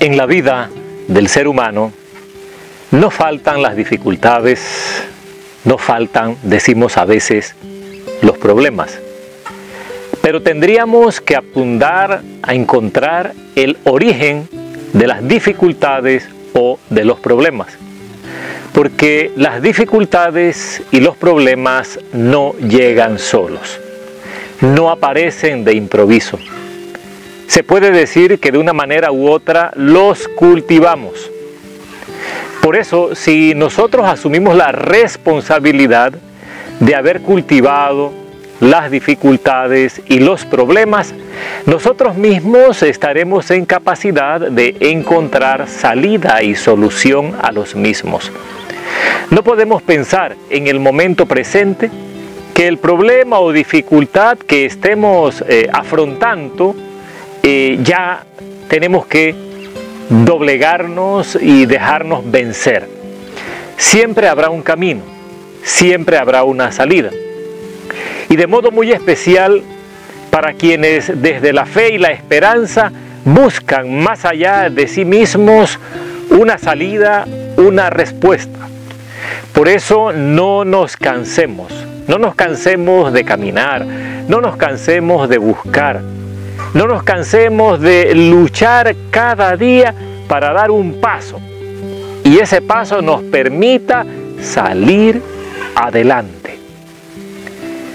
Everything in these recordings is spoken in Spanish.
En la vida del ser humano no faltan las dificultades, no faltan, decimos a veces, los problemas. Pero tendríamos que apuntar a encontrar el origen de las dificultades o de los problemas. Porque las dificultades y los problemas no llegan solos, no aparecen de improviso. Se puede decir que de una manera u otra los cultivamos. Por eso, si nosotros asumimos la responsabilidad de haber cultivado las dificultades y los problemas, nosotros mismos estaremos en capacidad de encontrar salida y solución a los mismos. No podemos pensar en el momento presente que el problema o dificultad que estemos eh, afrontando eh, ya tenemos que doblegarnos y dejarnos vencer. Siempre habrá un camino, siempre habrá una salida y de modo muy especial para quienes desde la fe y la esperanza buscan más allá de sí mismos una salida, una respuesta. Por eso no nos cansemos, no nos cansemos de caminar, no nos cansemos de buscar, no nos cansemos de luchar cada día para dar un paso y ese paso nos permita salir adelante.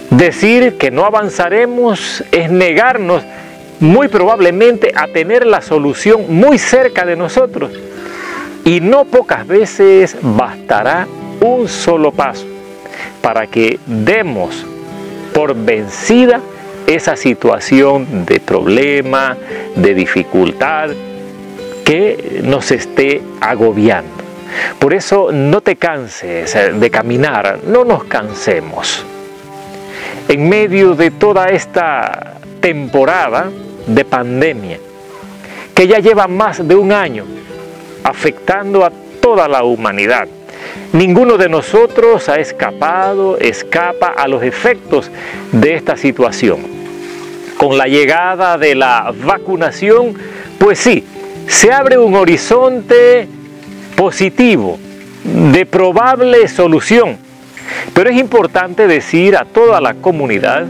Decir que no avanzaremos es negarnos muy probablemente a tener la solución muy cerca de nosotros. Y no pocas veces bastará un solo paso para que demos por vencida esa situación de problema, de dificultad que nos esté agobiando. Por eso no te canses de caminar, no nos cansemos en medio de toda esta temporada de pandemia, que ya lleva más de un año afectando a toda la humanidad. Ninguno de nosotros ha escapado, escapa a los efectos de esta situación. Con la llegada de la vacunación, pues sí, se abre un horizonte positivo de probable solución pero es importante decir a toda la comunidad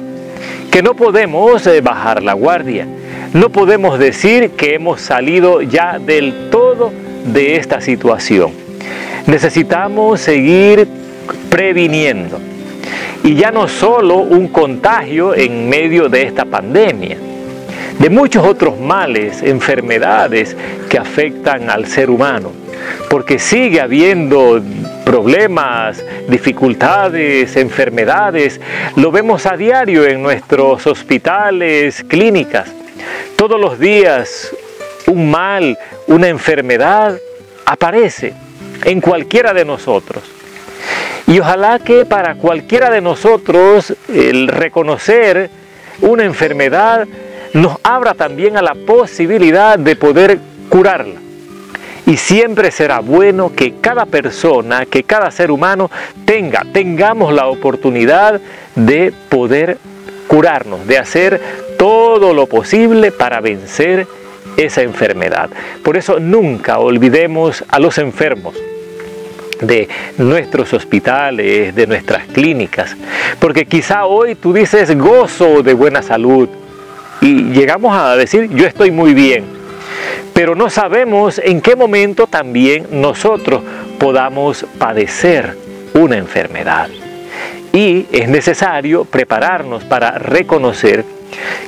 que no podemos eh, bajar la guardia, no podemos decir que hemos salido ya del todo de esta situación. Necesitamos seguir previniendo. Y ya no solo un contagio en medio de esta pandemia, de muchos otros males, enfermedades que afectan al ser humano, porque sigue habiendo problemas, dificultades, enfermedades. Lo vemos a diario en nuestros hospitales, clínicas. Todos los días un mal, una enfermedad aparece en cualquiera de nosotros. Y ojalá que para cualquiera de nosotros el reconocer una enfermedad nos abra también a la posibilidad de poder curarla. Y siempre será bueno que cada persona, que cada ser humano tenga, tengamos la oportunidad de poder curarnos, de hacer todo lo posible para vencer esa enfermedad. Por eso nunca olvidemos a los enfermos de nuestros hospitales, de nuestras clínicas, porque quizá hoy tú dices gozo de buena salud y llegamos a decir yo estoy muy bien, pero no sabemos en qué momento también nosotros podamos padecer una enfermedad. Y es necesario prepararnos para reconocer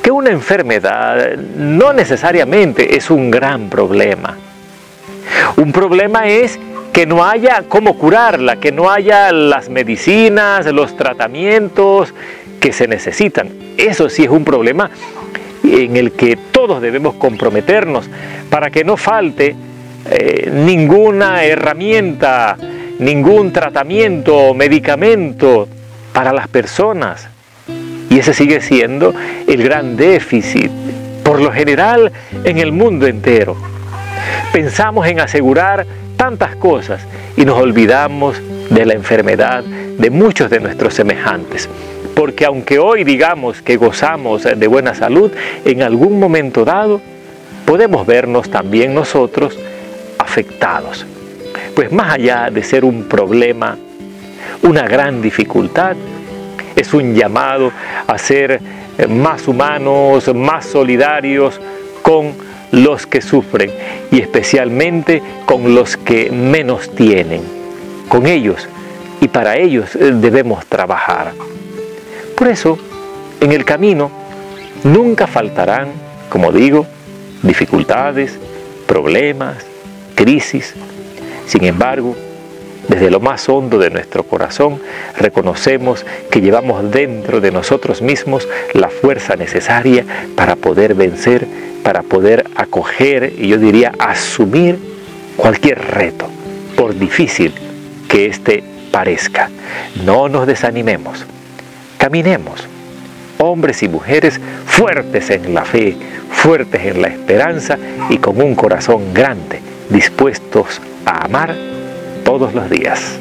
que una enfermedad no necesariamente es un gran problema. Un problema es que no haya cómo curarla, que no haya las medicinas, los tratamientos que se necesitan. Eso sí es un problema en el que todos debemos comprometernos para que no falte eh, ninguna herramienta, ningún tratamiento o medicamento para las personas. Y ese sigue siendo el gran déficit, por lo general en el mundo entero. Pensamos en asegurar tantas cosas y nos olvidamos de la enfermedad de muchos de nuestros semejantes. Porque aunque hoy digamos que gozamos de buena salud, en algún momento dado podemos vernos también nosotros afectados. Pues más allá de ser un problema, una gran dificultad, es un llamado a ser más humanos, más solidarios con los que sufren y especialmente con los que menos tienen. Con ellos y para ellos eh, debemos trabajar. Por eso, en el camino nunca faltarán, como digo, dificultades, problemas, crisis. Sin embargo, desde lo más hondo de nuestro corazón reconocemos que llevamos dentro de nosotros mismos la fuerza necesaria para poder vencer, para poder acoger y yo diría asumir cualquier reto, por difícil que éste parezca. No nos desanimemos, caminemos, hombres y mujeres fuertes en la fe, fuertes en la esperanza y con un corazón grande, dispuestos a amar todos los días.